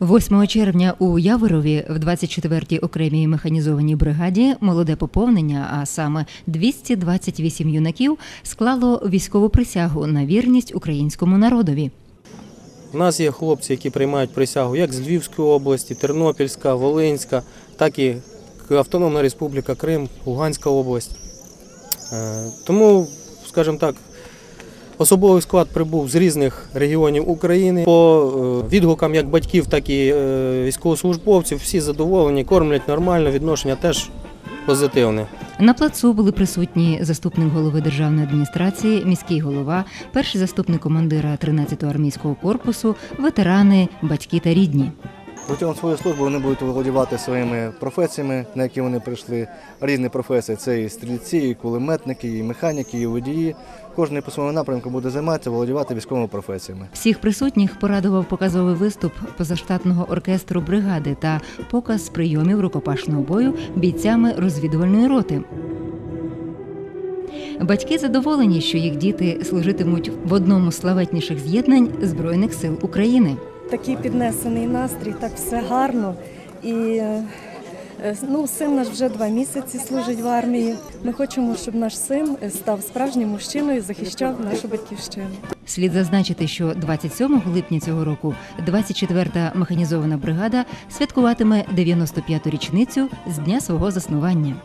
8 червня у Яворові в 24-й окремій механізованій бригаді молоде поповнення, а саме 228 юнаків, склало військову присягу на вірність українському народові. У нас є хлопці, які приймають присягу як з Львівської області, Тернопільська, Волинська, так і Автономна Республіка Крим, Луганська область. Е, Тому, скажімо так, особовий склад прибув з різних регіонів України. По е, відгукам як батьків, так і е, військовослужбовців всі задоволені, кормлять нормально, відношення теж позитивне. На плацу були присутні заступник голови державної адміністрації, міський голова, перший заступник командира 13-го армійського корпусу, ветерани, батьки та рідні. Протягом своєї служби вони будуть володівати своїми професіями, на які вони прийшли. Різні професії це і стрільці, і кулеметники, і механіки, і водії. Кожен по своєму напрямку буде займатися, володівати військовими професіями. Всіх присутніх порадував показовий виступ позаштатного оркестру бригади та показ прийомів рукопашного бою бійцями розвідувальної роти. Батьки задоволені, що їх діти служитимуть в одному з славетніших з'єднань Збройних сил України. Такий піднесений настрій, так все гарно. І е, е, ну, син наш вже два місяці служить в армії. Ми хочемо, щоб наш син став справжнім мужчиною захищав нашу батьківщину. Слід зазначити, що 27 липня цього року 24-та механізована бригада святкуватиме 95-ту річницю з дня свого заснування.